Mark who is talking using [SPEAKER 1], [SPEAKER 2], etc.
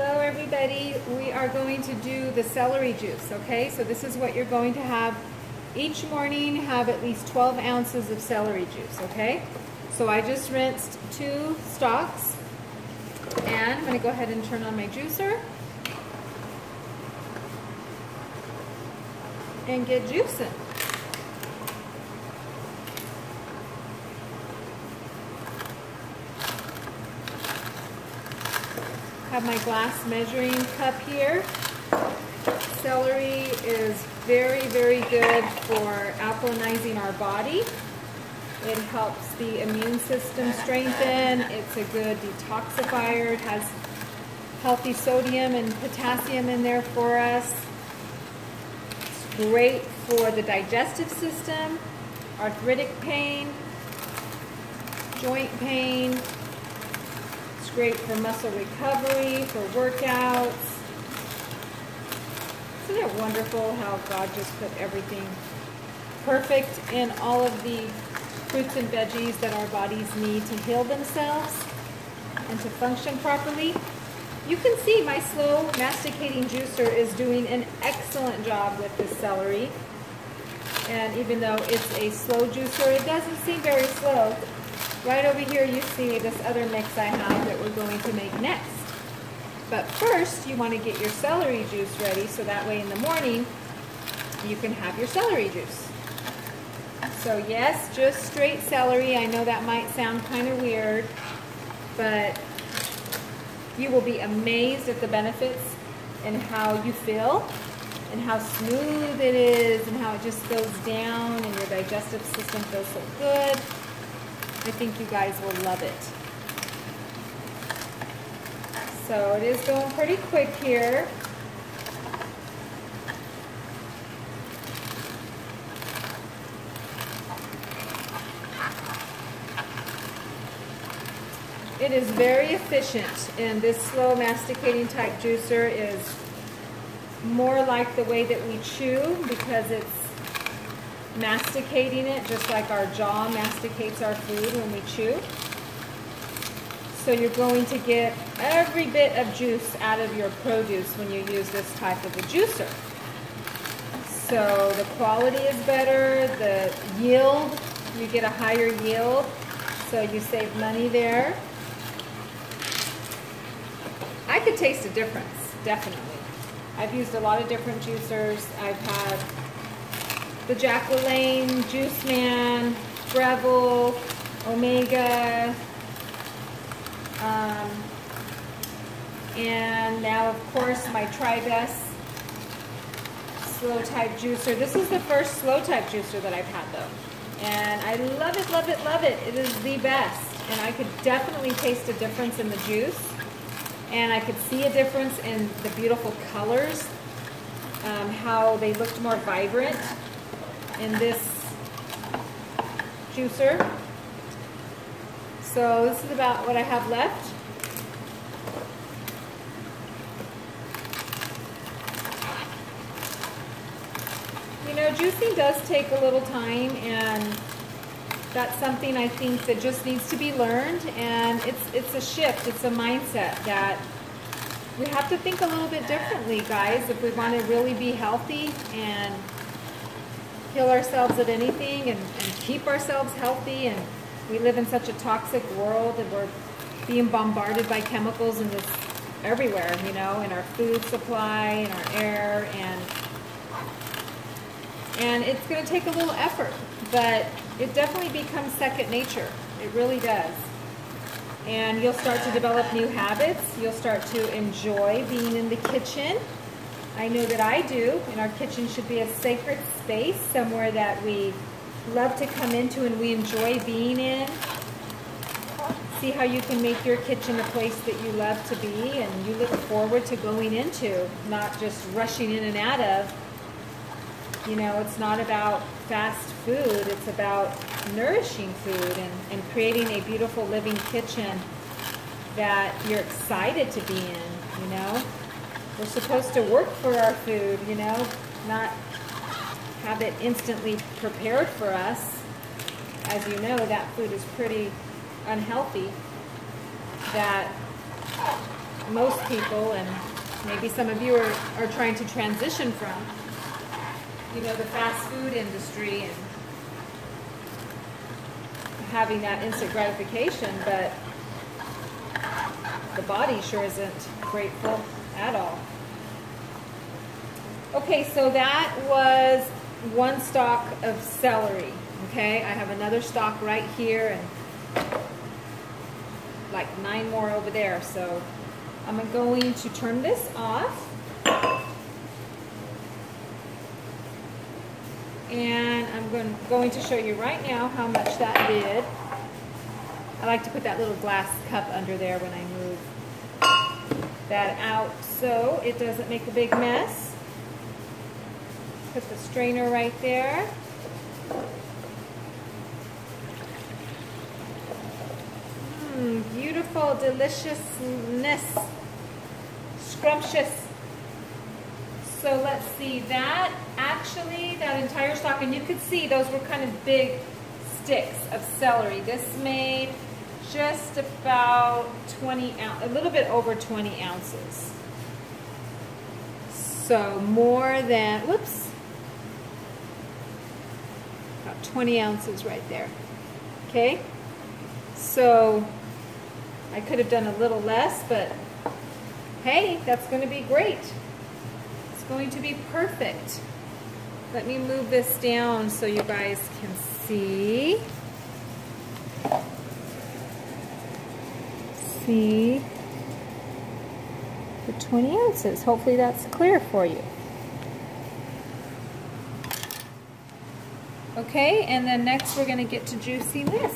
[SPEAKER 1] Hello everybody. We are going to do the celery juice, okay? So this is what you're going to have each morning, have at least 12 ounces of celery juice, okay? So I just rinsed two stalks and I'm gonna go ahead and turn on my juicer and get juicing. Have my glass measuring cup here. Celery is very, very good for alkalinizing our body. It helps the immune system strengthen. It's a good detoxifier. It has healthy sodium and potassium in there for us. It's great for the digestive system, arthritic pain, joint pain, great for muscle recovery, for workouts. Isn't it wonderful how God just put everything perfect in all of the fruits and veggies that our bodies need to heal themselves and to function properly? You can see my slow masticating juicer is doing an excellent job with this celery. And even though it's a slow juicer, it doesn't seem very slow. Right over here you see this other mix I have that we're going to make next. But first you want to get your celery juice ready so that way in the morning you can have your celery juice. So yes, just straight celery. I know that might sound kind of weird, but you will be amazed at the benefits and how you feel and how smooth it is and how it just goes down and your digestive system feels so good. I think you guys will love it. So it is going pretty quick here. It is very efficient and this slow masticating type juicer is more like the way that we chew because it's masticating it just like our jaw masticates our food when we chew. So you're going to get every bit of juice out of your produce when you use this type of a juicer. So the quality is better, the yield, you get a higher yield, so you save money there. I could taste a difference, definitely. I've used a lot of different juicers. I've had the Jack LaLanne, Juice Man, Breville, Omega, um, and now of course my Tribest slow type juicer. This is the first slow type juicer that I've had though. And I love it, love it, love it. It is the best. And I could definitely taste a difference in the juice. And I could see a difference in the beautiful colors, um, how they looked more vibrant in this juicer. So this is about what I have left. You know, juicing does take a little time and that's something I think that just needs to be learned and it's it's a shift, it's a mindset that we have to think a little bit differently, guys, if we want to really be healthy and kill ourselves at anything and, and keep ourselves healthy. And we live in such a toxic world and we're being bombarded by chemicals in this everywhere, you know, in our food supply, in our air, and and it's going to take a little effort, but it definitely becomes second nature. It really does. And you'll start to develop new habits. You'll start to enjoy being in the kitchen. I know that I do, and our kitchen should be a sacred space, somewhere that we love to come into and we enjoy being in. See how you can make your kitchen a place that you love to be and you look forward to going into, not just rushing in and out of. You know, it's not about fast food, it's about nourishing food and, and creating a beautiful living kitchen that you're excited to be in, you know? We're supposed to work for our food, you know, not have it instantly prepared for us. As you know, that food is pretty unhealthy. That most people, and maybe some of you are, are trying to transition from, you know, the fast food industry and having that instant gratification, but the body sure isn't grateful at all. Okay, so that was one stalk of celery. Okay, I have another stalk right here and like nine more over there. So I'm going to turn this off. And I'm going, going to show you right now how much that did. I like to put that little glass cup under there when I move that out so it doesn't make a big mess. Put the strainer right there. Mmm, beautiful deliciousness. Scrumptious. So let's see, that actually, that entire stalk, and you could see those were kind of big sticks of celery. This made just about 20 ounce, a little bit over 20 ounces. So more than, whoops, about 20 ounces right there. Okay, so I could have done a little less, but hey, that's going to be great. It's going to be perfect. Let me move this down so you guys can see. See the 20 ounces. Hopefully that's clear for you. Okay, and then next we're going to get to juicing this.